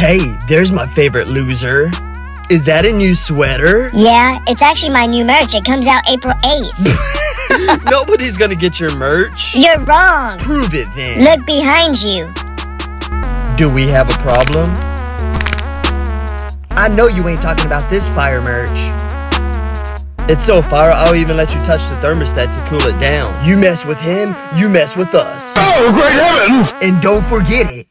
Hey, there's my favorite loser. Is that a new sweater? Yeah, it's actually my new merch. It comes out April 8th. Nobody's gonna get your merch. You're wrong. Prove it then. Look behind you. Do we have a problem? I know you ain't talking about this fire merch. It's so fire, I'll even let you touch the thermostat to cool it down. You mess with him, you mess with us. Oh, great heavens! And don't forget it.